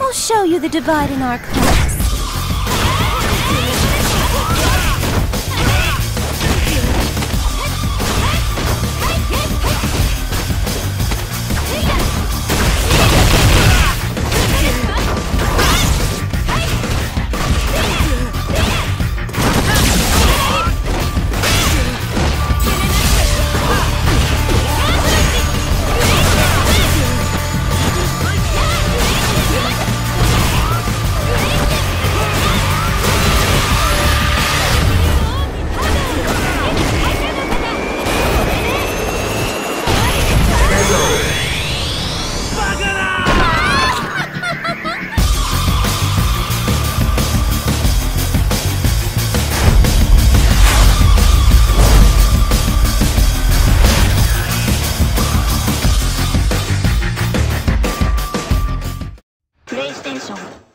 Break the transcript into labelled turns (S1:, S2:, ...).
S1: I'll show you the divide in our class. 项目。